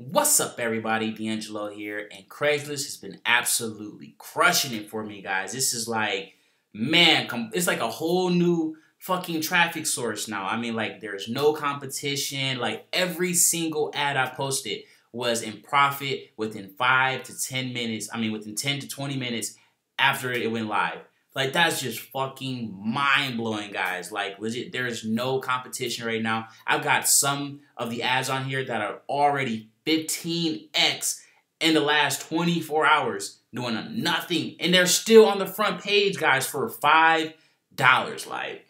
What's up, everybody? DeAngelo here, and Craigslist has been absolutely crushing it for me, guys. This is like, man, it's like a whole new fucking traffic source now. I mean, like, there's no competition. Like, every single ad I posted was in profit within five to 10 minutes. I mean, within 10 to 20 minutes after it went live. Like that's just fucking mind blowing, guys. Like legit, there is no competition right now. I've got some of the ads on here that are already 15x in the last 24 hours doing nothing, and they're still on the front page, guys, for five dollars. Like,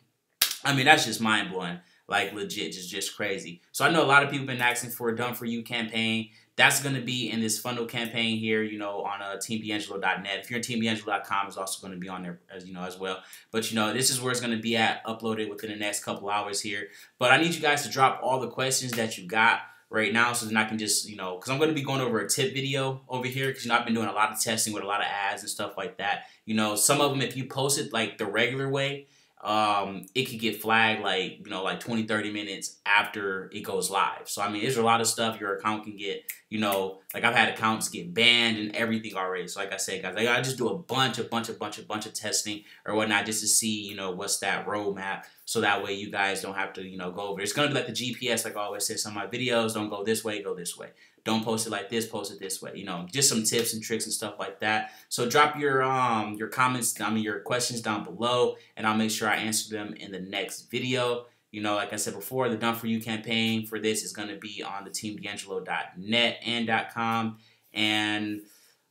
I mean, that's just mind blowing. Like legit, just just crazy. So I know a lot of people been asking for a done for you campaign. That's going to be in this funnel campaign here, you know, on uh, teamdeangelo.net. If you're on teamdeangelo.com, it's also going to be on there, as you know, as well. But you know, this is where it's going to be at, uploaded within the next couple hours here. But I need you guys to drop all the questions that you got right now so then I can just, you know, because I'm going to be going over a tip video over here because, you know, I've been doing a lot of testing with a lot of ads and stuff like that. You know, some of them, if you post it like the regular way, um, it could get flagged like, you know, like 20, 30 minutes after it goes live. So, I mean, there's a lot of stuff your account can get, you know, like I've had accounts get banned and everything already. So, like I said, guys, like I just do a bunch, a bunch, a bunch, a bunch of testing or whatnot just to see, you know, what's that roadmap. So that way you guys don't have to, you know, go over. It's going to be like the GPS, like I always say some of my videos. Don't go this way, go this way. Don't post it like this, post it this way. You know, just some tips and tricks and stuff like that. So drop your um your comments, I mean your questions down below, and I'll make sure I answer them in the next video. You know, like I said before, the Done For You campaign for this is going to be on the teamdeangelo.net and .com. And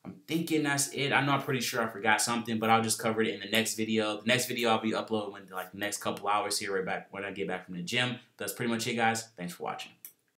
I'm thinking that's it. I know I'm pretty sure I forgot something, but I'll just cover it in the next video. The next video I'll be uploading in like the next couple hours here right back when I get back from the gym. That's pretty much it, guys. Thanks for watching.